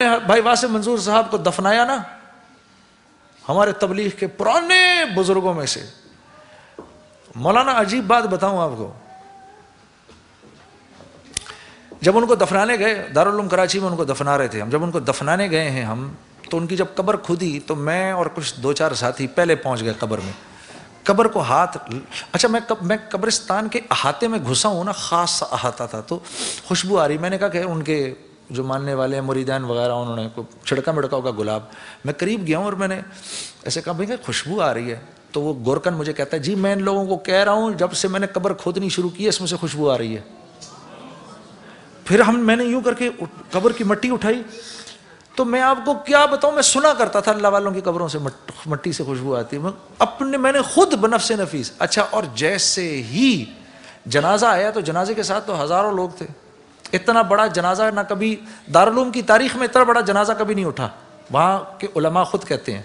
भाई वासिफ मंजूर साहब को दफनाया ना, हमारे तबलीग के पुराने बुज़ुर्गों में से। मौलाना अजीब बात बताऊँ आपको। जब उनको दफनाने गए दारुल कराची में उनको दफना रहे थे हम, जब उनको दफनाने गए हैं हम तो उनकी जब कब्र खुदी तो मैं और कुछ दो चार साथी पहले पहुँच गए कब्र में। कब्र को हाथ अच्छा मैं कब, मैं कब्रिस्तान के अहाते में घुसा हूँ ना, ख़ास अहाता था तो खुशबू आ रही। मैंने कहा कि उनके जो मानने वाले हैं, मुरीदान वगैरह, उन्होंने को छिड़का मिड़का होगा गुलाब। मैं करीब गया हूँ और मैंने ऐसे कहा, भाई, खुशबू आ रही है। तो वो गोरकन मुझे कहता है, जी, मैं इन लोगों को कह रहा हूँ, जब से मैंने कब्र खोदनी शुरू की है, इसमें से खुशबू आ रही है। फिर हम, मैंने यूँ करके कब्र की मट्टी उठाई। तो मैं आपको क्या बताऊँ, मैं सुना करता था, अल्लाह वालों की कब्रों से मट्टी से खुशबू आती। है अपने, मैंने खुद बनफ से नफीस। अच्छा और जैसे ही जनाजा आया तो जनाजे के साथ तो हज़ारों लोग थे। इतना बड़ा जनाजा ना कभी दारुलूम की तारीख में इतना बड़ा जनाजा कभी नहीं उठा। वहाँ के उलमा खुद कहते हैं।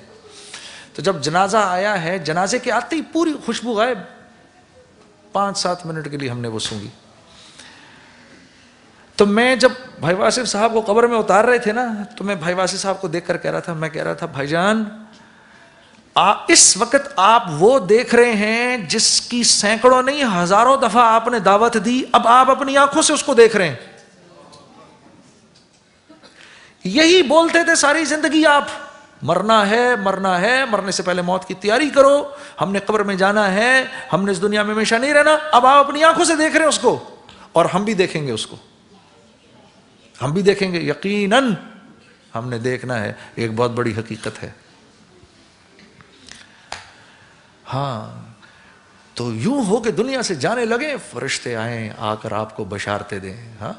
तो जब जनाजा आया है जनाजे के आते ही पूरी खुशबू गायब। पाँच सात मिनट के लिए हमने वो सूँगी तो मैं जब भाई वासिफ साहब को कब्र में उतार रहे थे ना तो मैं भाई वासिफ साहब को देख कर कह रहा था मैं कह रहा था भाईजान आ, इस वक्त आप वो देख रहे हैं जिसकी सैकड़ों नहीं हज़ारों दफ़ा आपने दावत दी अब आप अपनी आँखों से उसको देख रहे हैं। यही बोलते थे सारी ज़िंदगी आप, मरना है मरना है, मरने से पहले मौत की तैयारी करो, हमने कब्र में जाना है, हमने इस दुनिया में हमेशा नहीं रहना, अब आप अपनी आँखों से देख रहे हैं उसको, और हम भी देखेंगे उसको। हम भी देखेंगे, यकीनन हमने देखना है, एक बहुत बड़ी हकीकत है। हाँ तो यूँ हो के दुनिया से जाने लगे, फरिश्ते आए, आकर आपको बशारते दें हाँ?